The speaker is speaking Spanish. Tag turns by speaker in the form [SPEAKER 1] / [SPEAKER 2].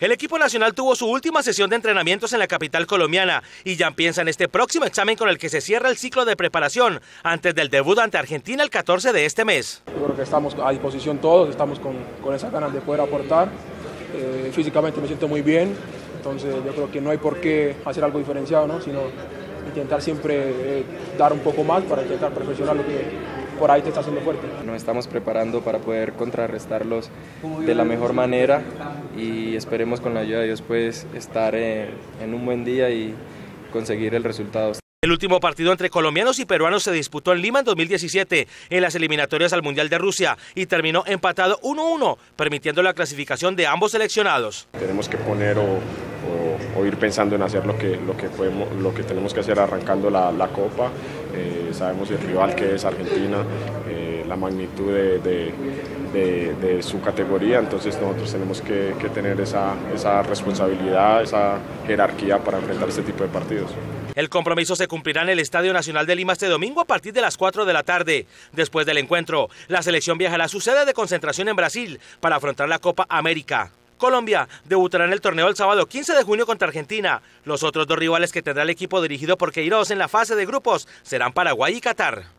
[SPEAKER 1] El equipo nacional tuvo su última sesión de entrenamientos en la capital colombiana y ya piensa en este próximo examen con el que se cierra el ciclo de preparación antes del debut ante Argentina el 14 de este mes.
[SPEAKER 2] Yo creo que estamos a disposición todos, estamos con, con esas ganas de poder aportar. Eh, físicamente me siento muy bien, entonces yo creo que no hay por qué hacer algo diferenciado, ¿no? sino intentar siempre eh, dar un poco más para intentar perfeccionar lo que por ahí te está haciendo fuerte.
[SPEAKER 3] Nos estamos preparando para poder contrarrestarlos de la mejor manera y esperemos con la ayuda de Dios pues estar en, en un buen día y conseguir el resultado.
[SPEAKER 1] El último partido entre colombianos y peruanos se disputó en Lima en 2017 en las eliminatorias al Mundial de Rusia y terminó empatado 1-1, permitiendo la clasificación de ambos seleccionados.
[SPEAKER 4] Tenemos que poner o, o, ir pensando en hacer lo que, lo que, podemos, lo que tenemos que hacer arrancando la, la Copa. Eh, sabemos el rival que es Argentina, eh, la magnitud de, de, de, de, su categoría, entonces nosotros tenemos que, que tener esa, esa responsabilidad, esa jerarquía para enfrentar este tipo de partidos.
[SPEAKER 1] El compromiso se cumplirá en el Estadio Nacional de Lima este domingo a partir de las 4 de la tarde. Después del encuentro, la selección viajará a su sede de concentración en Brasil para afrontar la Copa América. Colombia debutará en el torneo el sábado 15 de junio contra Argentina. Los otros dos rivales que tendrá el equipo dirigido por Queiroz en la fase de grupos serán Paraguay y Qatar.